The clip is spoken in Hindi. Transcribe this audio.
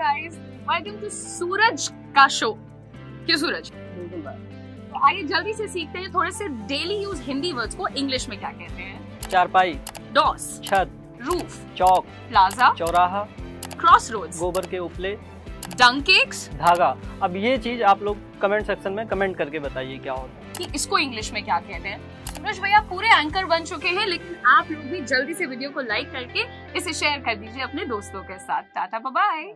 गाइस वेलकम टू सूरज का शो क्यों सूरज आइए जल्दी से सीखते हैं थोड़े से डेली यूज़ हिंदी वर्ड्स को इंग्लिश में क्या कहते हैं? चारपाई डॉस छत रूफ चौक प्लाजा चौराहा क्रॉस रोड गोबर के उपले डंग धागा। अब ये चीज़ आप लोग कमेंट सेक्शन में कमेंट करके बताइए क्या होता है। कि इसको इंग्लिश में क्या कहते हैं? सूरज भैया पूरे एंकर बन चुके हैं लेकिन आप लोग भी जल्दी से वीडियो को लाइक करके इसे शेयर कर दीजिए अपने दोस्तों के साथ। Tata bye